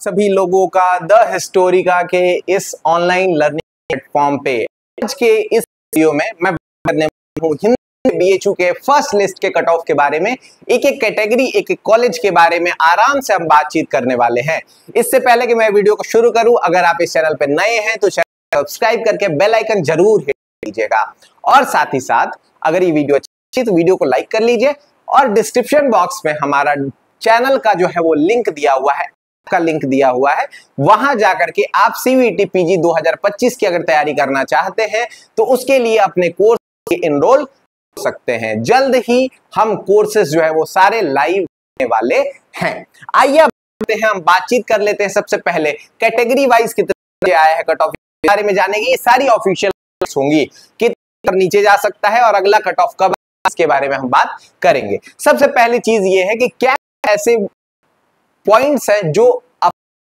सभी लोगों का द हिस्टोरिका के इस ऑनलाइन लर्निंग प्लेटफॉर्म पे। आज के इस वीडियो में मैं करने हूँ हिंदी बीएचयू के फ़र्स्ट लिस्ट के कट ऑफ़ के बारे में एक एक कैटेगरी एक एक कॉलेज के बारे में आराम से हम बातचीत करने वाले हैं। इससे पहले कि मैं वीडियो को शुरू करूँ, अगर आप इस चैनल पर नए हैं तो चैनल सब्सक्राइब करके बेल आइकन ज़रूर हिट कीजिएगा। और साथ ही साथ, अगर ये वीडियो अच्छी तो वीडियो को लाइक कर लीजिए और डिस्क्रिप्शन बॉक्स में हमारा चैनल का जो है वो लिंक दिया हुआ है का लिंक दिया हुआ है। वहाँ जाकर के आप सीवीटी पीजी 2025 की अगर तैयारी करना चाहते हैं तो उसके लिए अपने कोर्स इनरोल हो सकते हैं। जल्द ही हम कोर्सेज जो है वो सारे लाइव होने वाले हैं। आइए हैं, हम बातचीत कर लेते हैं सबसे पहले। कैटेगरी वाइज कितने आया है कट ऑफ़ बारे में जाने की ये सारी ऑफिशियल होंगी। कितने नीचे जा सकता है और अगला कट ऑफ़ कब इसके बारे में हम बात करेंगे। सबसे पहली चीज़ ये है कि क्या ऐसे पॉइंट्स हैं जो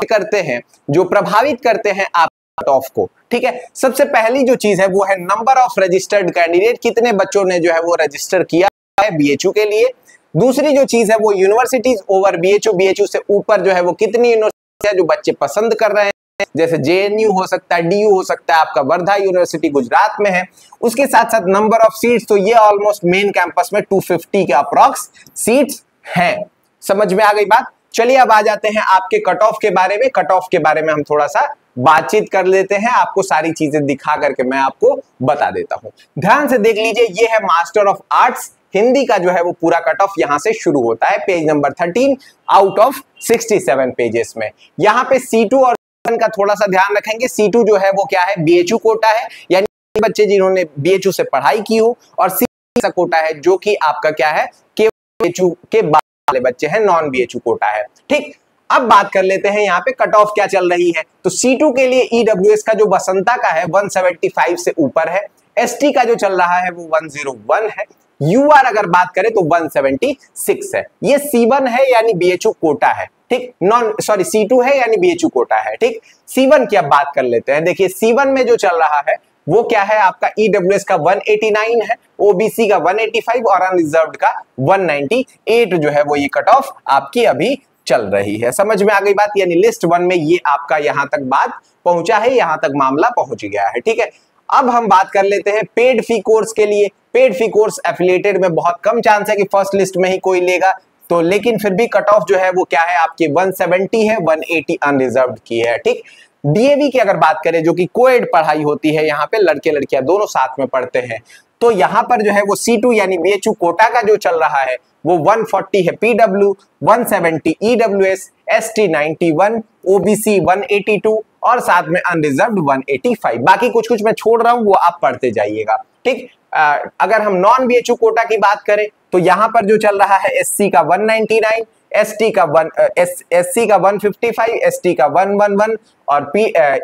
करते हैं, जो प्रभावित करते हैं आप ऑफ़ को, ठीक है? सबसे पहली जो चीज़ है वो है नंबर ऑफ़ रजिस्टर्ड कैंडिडेट कितने बच्चों ने जो है वो रजिस्टर किया है बीएचयू के लिए। दूसरी जो चीज़ है वो यूनिवर्सिटीज ओवर बीएचयू बीएचयू से ऊपर जो है वो कितनी यूनिवर्सिटी है जो बच्चे पसंद कर रहे हैं? जैसे जेएनयू हो सकता है डीयू हो सकता है, आपका वर्धा यूनिवर्सिटी गुजरात में है। उसके साथ साथ नंबर ऑफ़ सीट्स तो ये ऑलमोस्ट मेन कैंपस में 250 के अप्रॉक्स सीट्स हैं। समझ में आ गई बात? चलिए अब आ जाते हैं आपके कट ऑफ़ के बारे में। कट ऑफ़ के बारे में हम थोड़ा सा बातचीत कर लेते हैं। आपको सारी चीज़ें दिखा करके मैं आपको बता देता हूँ। ध्यान से देख लीजिए, ये है मास्टर ऑफ़ आर्ट्स हिंदी का जो है वो पूरा कट ऑफ़ यहाँ से शुरू होता है page number 13 out of 67 pages में। यहाँ पे सी टू और का थोड़ा सा ध्यान रखेंगे। सी टू जो है वो क्या है? बीएचयू कोटा है। यानी बच्चे जिन्होंने बीएचयू से पढ़ाई की हो, और सी कोटा है जो कि आपका क्या है? केवल के बाद वाले बच्चे हैं नॉन बीएचयू कोटा है। ठीक, अब बात कर लेते हैं यहाँ पे कट ऑफ़ क्या चल रही है। तो C2 के लिए ईडब्ल्यू e का जो बसंता का है 175 से ऊपर है। एसटी का जो चल रहा है, वो 101 है। यूआर अगर बात करें तो 176 है। ये C1 है यानी बीएचयू कोटा है। ठीक नॉन सॉरी C2 है यानी बीएचयू कोटा है। ठीक C1 की अब बात कर लेते हैं। देखिए C1 में जो चल रहा है वो क्या है? आपका ईडब्ल्यू e का 189 है ओबीसी का 185 और अनरिजर्व का 198 जो है वो ये कट ऑफ़ आपकी अभी चल रही है। समझ में आ गई बात? यानी लिस्ट वन में ये आपका यहाँ तक बात पहुँचा है, यहाँ तक मामला पहुँच गया है, ठीक है? अब हम बात कर लेते हैं पेड फ़ी कोर्स के लिए। पेड फ़ी कोर्स एफिलेटेड में बहुत कम चांस है कि फ़र्स्ट लिस्ट में ही कोई लेगा। तो लेकिन फिर भी कट ऑफ़ जो है वो क्या है? आपकी 170 है 180 अनरिजर्व की है, ठीक? डीएवी की अगर बात करें, जो कि कोएड पढ़ाई होती है, यहाँ पे लड़के लड़कियाँ दोनों साथ में पढ़ते हैं। तो यहाँ पर जो है, वो C2 यानी बीएचयू कोटा का जो चल रहा है, वो 140 है पीडब्ल्यू 170 ईडब्ल्यूएस एसटी 91 ओबीसी 182 और साथ में अनरिजर्व 185 बाकी कुछ कुछ मैं छोड़ रहा हूँ, वो आप पढ़ते जाइएगा। ठीक? अगर हम नॉन बीएचयू कोटा की बात करें तो यहाँ पर जो चल रहा है एससी का 199 एसटी का वन एस एस सी का 155 एसटी का 111 और पी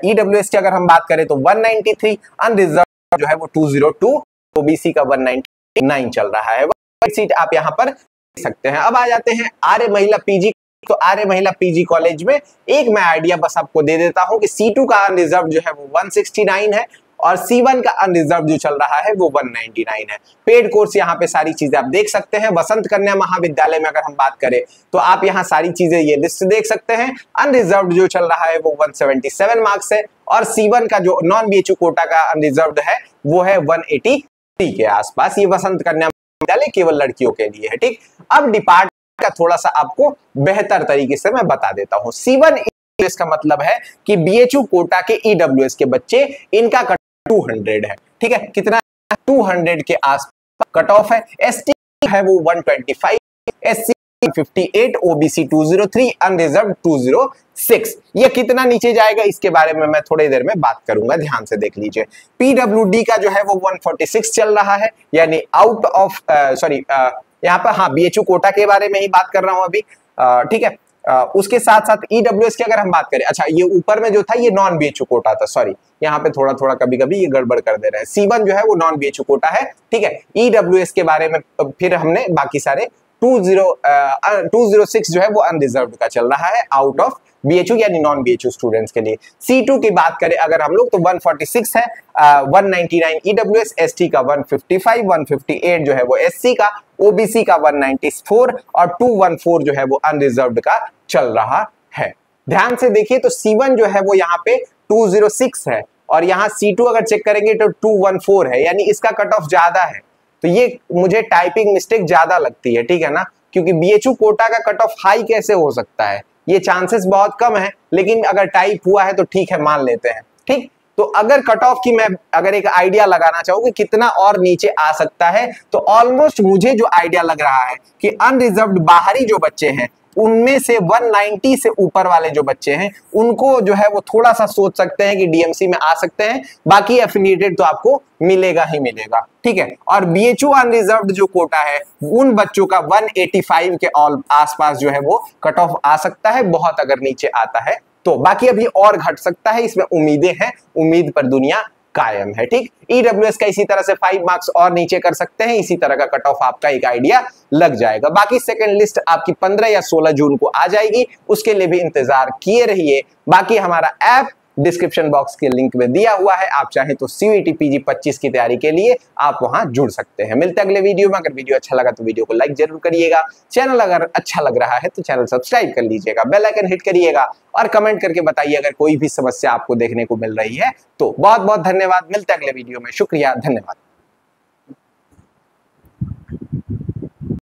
ईडब्ल्यू एस की अगर हम बात करें तो 193 अनरिजर्व जो है वो 202 ओबीसी का 199 चल रहा है। सीट आप यहाँ पर सकते हैं। अब आ जाते हैं आर्य महिला पीजी तो आर्य महिला पीजी कॉलेज में एक मैं आइडिया बस आपको दे देता हूँ कि सी2 का अनरिजर्व जो है वो 169 है। और C1 का अनरिजर्व जो चल रहा है, वो 199 है। पेड कोर्स यहाँ पे सारी चीज़ें आप देख सकते हैं। बसंत कन्या महाविद्यालय में अगर हम बात करें तो आप यहाँ सारी चीज़ें ये लिस्ट देख सकते हैं। अनरिजर्व जो चल रहा है, वो 177 मार्क्स है और C1 का जो नॉन बी कोटा का अनरिजर्व है, वो है वन के आसपास। ये बसंत कन्या महाविद्यालय केवल लड़कियों के लिए है, ठीक? अब डिपार्ट का थोड़ा सा आपको बेहतर तरीके से मैं बता देता हूँ। सी वन का मतलब है कि बीएचयू कोटा के ईडब्ल्यू के बच्चे, इनका 200 है। ठीक है? कितना 200 के आस कट ऑफ़ है। एस है वो 125 एस सी 58 ओबीसी 203 अनरिजर्व 206 ये कितना नीचे जाएगा? इसके बारे में मैं थोड़ी देर में बात करूँगा। ध्यान से देख लीजिए। पीडब्ल्यूडी का जो है वो 146 चल रहा है। यानी आउट ऑफ़ सॉरी यहाँ पर हाँ बीएचयू कोटा के बारे में ही बात कर रहा हूँ अभी। ठीक है? उसके साथ साथ ईडब्ल्यू e की अगर हम बात करें अच्छा ये ऊपर में जो था, ये नॉन बी कोटा था सॉरी यहाँ पे थोड़ा थोड़ा कभी कभी ये गड़बड़ कर दे रहा है। सीवन जो है, वो नॉन बी कोटा है, ठीक है? ईडब्ल्यू के बारे में फिर हमने बाकी सारे two zero two zero six जो है वो अनरिजर्व का चल रहा है आउट ऑफ़ बीएचयू यानी नॉन बीएचयू स्टूडेंट्स के लिए। C2 की बात करें अगर हम लोग तो 146 है uh, 199 ईडब्ल्यूएस एसटी का 155 158 जो है वो एससी का ओबीसी का 194 और 214 जो है वो अनरिजर्व का चल रहा है। ध्यान से देखिए तो C1 जो है वो यहाँ पे 206 है और यहाँ C2 अगर चेक करेंगे तो 214 है यानी इसका कट ऑफ़ ज़्यादा है। तो ये मुझे टाइपिंग मिस्टेक ज़्यादा लगती है, ठीक है ना? क्योंकि बीएचयू कोटा का कट ऑफ़ हाई कैसे हो सकता है? ये चांसेस बहुत कम है, लेकिन अगर टाइप हुआ है तो ठीक है, मान लेते हैं, ठीक? तो अगर कट ऑफ़ की मैं, अगर एक आइडिया लगाना चाहूँ कि कितना और नीचे आ सकता है तो ऑलमोस्ट मुझे जो आइडिया लग रहा है कि अनरिजर्व बाहरी जो बच्चे हैं उनमें से 190 से ऊपर वाले जो बच्चे हैं, उनको जो है वो थोड़ा सा सोच सकते हैं कि डीएमसी में आ सकते हैं, बाकी एफिलिएटेड तो आपको मिलेगा ही मिलेगा, ठीक है? और बीएचयू अनरिजर्व जो कोटा है, उन बच्चों का 185 के ऑल आसपास जो है वो कट ऑफ़ आ सकता है, बहुत अगर नीचे आता है तो बाकी अभी और घट सकता है, इसमें उम्मीदें हैं, उम्मीद पर दुनिया कायम है, ठीक? ईडब्ल्यू का इसी तरह से फाइव मार्क्स और नीचे कर सकते हैं, इसी तरह का कट ऑफ़ आपका एक आइडिया लग जाएगा। बाकी सेकेंड लिस्ट आपकी 15 या 16 जून को आ जाएगी, उसके लिए भी इंतज़ार किए रहिए। बाकी हमारा ऐप डिस्क्रिप्शन बॉक्स के लिंक में दिया हुआ है। आप चाहें तो सीईटी पीजी 25 की तैयारी के लिए आप वहाँ जुड़ सकते हैं। मिलते अगले वीडियो में। अगर वीडियो अच्छा लगा तो वीडियो को लाइक ज़रूर करिएगा। चैनल अगर अच्छा लग रहा है तो चैनल सब्सक्राइब कर लीजिएगा। बेल आइकन हिट करिएगा और कमेंट करके बताइए अगर कोई भी समस्या आपको देखने को मिल रही है तो बहुत बहुत धन्यवाद। मिलते अगले वीडियो में। शुक्रिया। धन्यवाद।